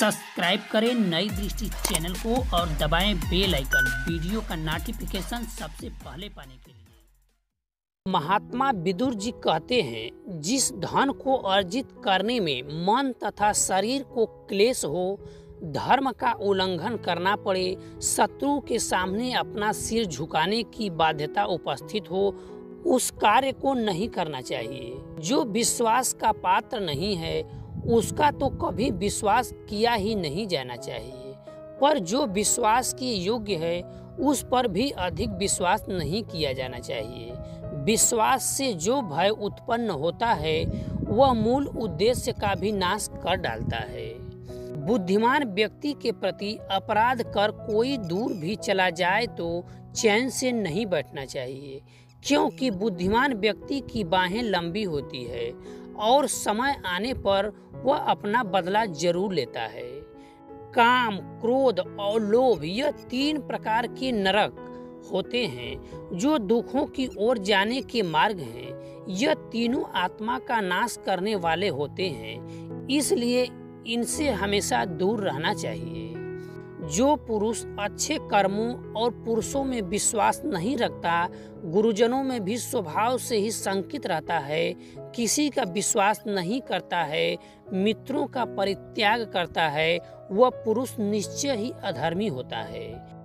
Subscribe करें नई दृष्टि चैनल को और दबाएँ बेल आइकन। वीडियो का नोटिफिकेशन सबसे पहले पाने के लिए। महात्मा विदुर जी कहते हैं, जिस धन को अर्जित करने में मन तथा शरीर को क्लेश हो, धर्म का उल्लंघन करना पड़े, शत्रु के सामने अपना सिर झुकाने की बाध्यता उपस्थित हो, उस कार्य को नहीं करना चाहिए। जो विश्वास का पात्र नहीं है उसका तो कभी विश्वास किया ही नहीं जाना चाहिए। पर जो विश्वास के योग्य है, उस पर भी अधिक विश्वास नहीं किया जाना चाहिए। विश्वास से जो भय उत्पन्न होता है, वह मूल उद्देश्य का भी नाश कर डालता है। बुद्धिमान व्यक्ति के प्रति अपराध कर कोई दूर भी चला जाए तो चैन से नहीं बैठना चाहिए, क्योंकि बुद्धिमान व्यक्ति की बाहें लंबी होती है। और समय आने पर वह अपना बदला ज़रूर लेता है। काम, क्रोध और लोभ, यह तीन प्रकार के नरक होते हैं, जो दुखों की ओर जाने के मार्ग हैं। यह तीनों आत्मा का नाश करने वाले होते हैं, इसलिए इनसे हमेशा दूर रहना चाहिए। जो पुरुष अच्छे कर्मों और पुरुषों में विश्वास नहीं रखता, गुरुजनों में भी स्वभाव से ही संकित रहता है, किसी का विश्वास नहीं करता है, मित्रों का परित्याग करता है, वह पुरुष निश्चय ही अधर्मी होता है।